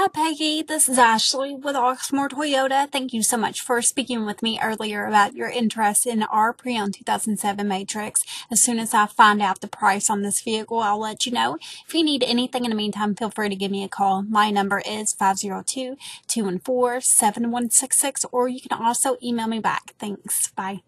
Hi, Peggy. This is Ashley with Oxmoor Toyota. Thank you so much for speaking with me earlier about your interest in our pre-owned 2007 Matrix. As soon as I find out the price on this vehicle, I'll let you know. If you need anything in the meantime, feel free to give me a call. My number is 502-214-7166, or you can also email me back. Thanks. Bye.